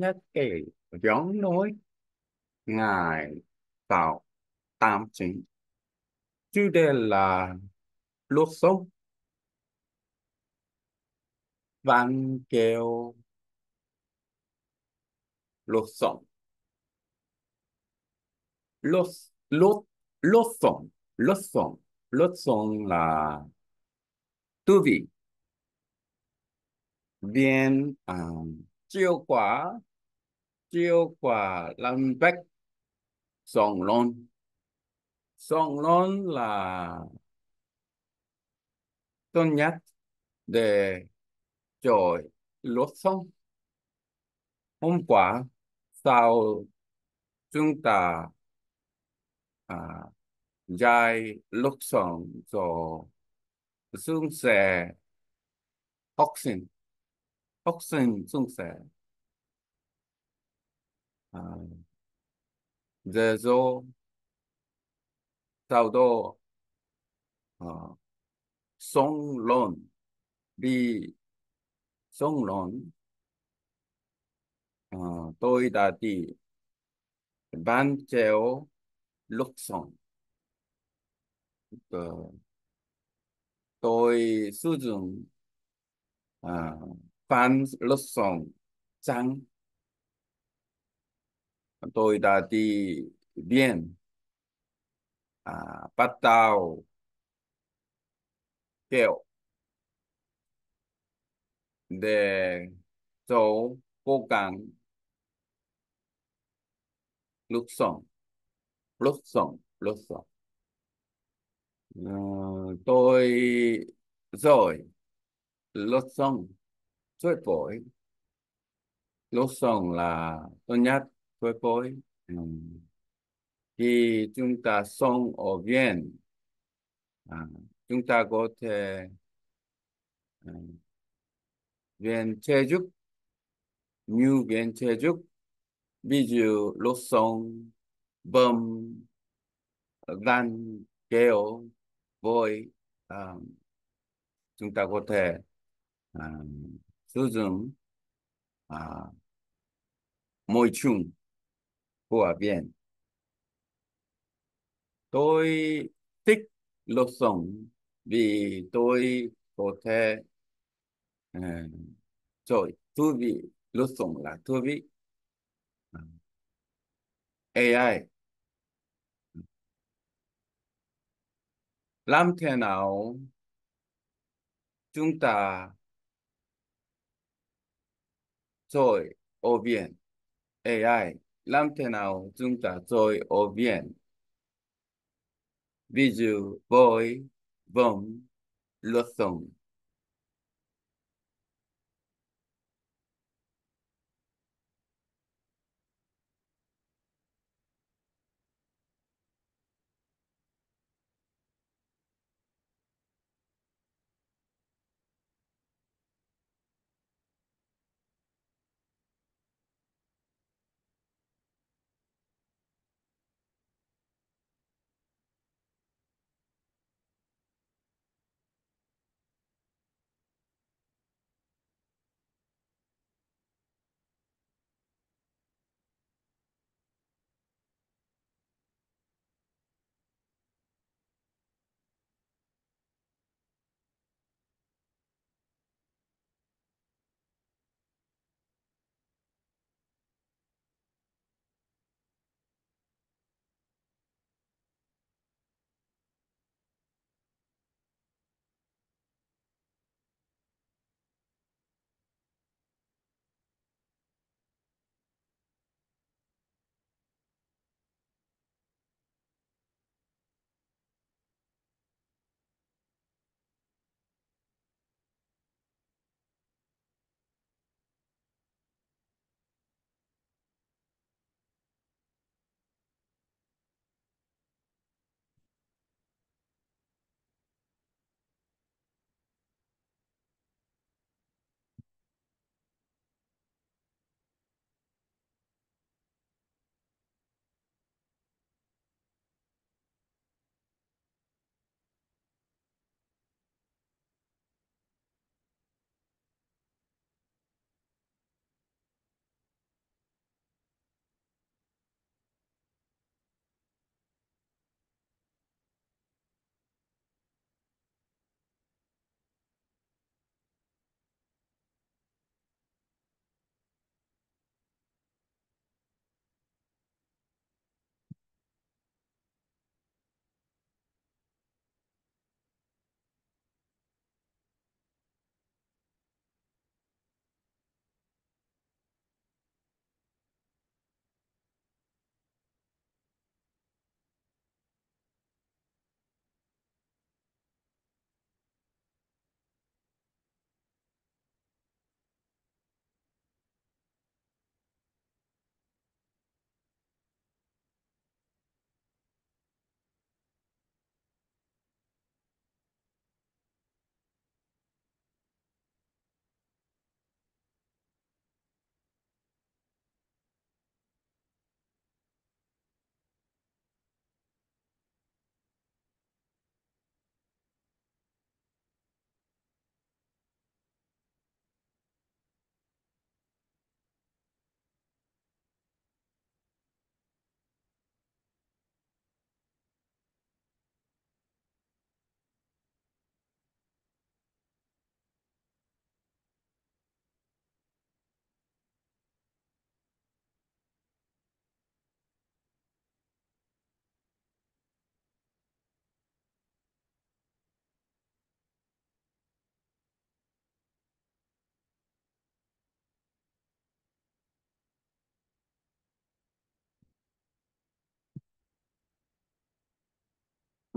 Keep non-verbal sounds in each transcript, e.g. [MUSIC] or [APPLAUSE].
nhất kể giống nói ngài tạo tam chính chủ đề là luật sống văn kêu luật sống luật luật luật sống luật sống luật sống là tư vị. Viên um, chiêu quả chiêu quả làm bách. Song lon song lon là tốt nhất để trội lốt sống hôm qua sau chúng ta à, dài lối sống cho xuống xe học sinh. Học sinh xuống xe à, giờ do sau đó à, song lon đi song lon à, tôi đã đi ban chéo lúc song, ờ, tôi sử dụng à, ban lúc song, trắng tôi đã đi biển à, bắt đầu kẹo để cho cố gắng lúc sống lúc sống lúc sống À, ờ, tôi rồi lúc sống tuyệt vời. lúc sống là tốt nhất chơi bổi ừ. khi chúng ta sống ở viện à, chúng ta có thể à, viện thể dục như viện thể dục ví dụ lúc sống bơm gan keo vôi. À, chúng ta có thể à, sử dụng à, môi trường của viện tôi thích lột sống vì tôi có thể uh, thú vị. Lột sống là thú vị. À, AI làm thế nào chúng ta chơi ở viện AI làm thế nào chúng ta rồi ở viện ví dụ voi vòng luật sống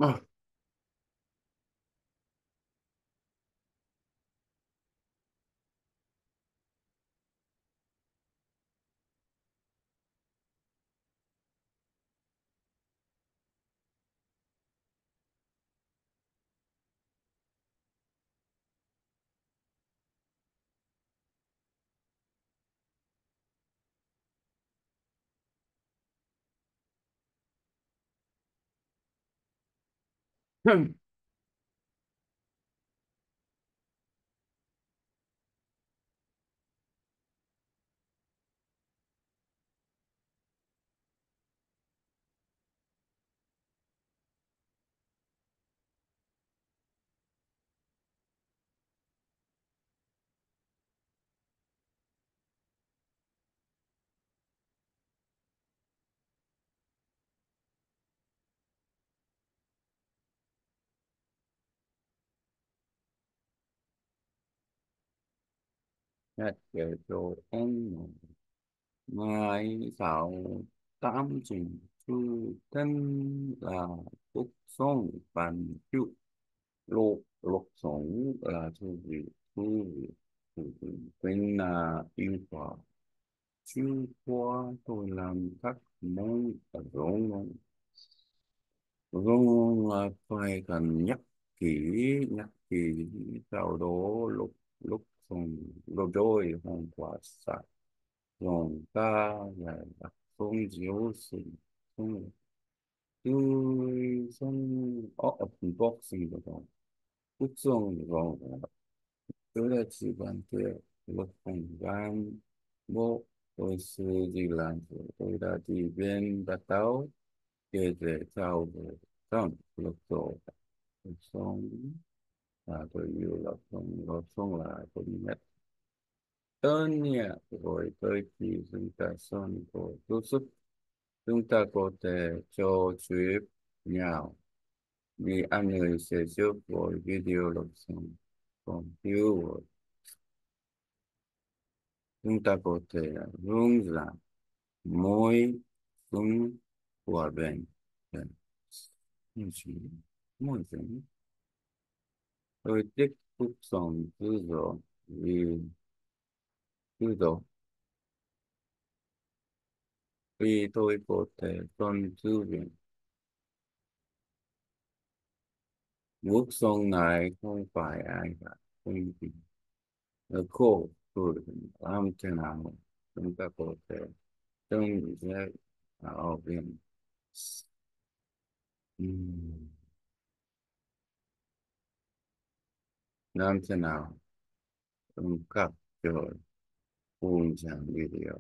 à, Hmm. [LAUGHS] nhạc kể cho anh ngài sau tám trình sư thân là phúc sống bản chịu lục lục sống là thư vị thư vị thư là yêu quả chư qua tôi làm các món ở rộng rộng là phải cần nhắc kỹ, nhắc kỹ sau đó lúc lúc Ờ, không lúc rồi không quá sạch rồi ta lại đặt không chiếu sự không tôi xong ở open boxing rồi. Lúc xong rồi. Tôi đã chỉ bàn kia, lúc không gian bộ tôi sử gì làm rồi tôi đã đi bên bắt tao kể để sau rồi xong lúc rồi xong à, tôi yêu là xong rồi xong là tôi mất tên nhé rồi tôi chỉ chúng ta xong rồi tôi sức chúng ta có thể cho chuyện nhau vì anh người sẽ giúp rồi video lúc xong còn yêu rồi. Chúng ta có thể hướng dẫn mỗi chúng của bên mỗi chúng tôi tiếp tục xong tự do vì tự do vì tôi có thể con tư viện bước xong này không phải ai cả, không gì. Nó khổ, tôi làm thế nào chúng ta có thể trong sẽ ở bên. နာမကျနာဘုံကပြောဘုံကြံလေးရော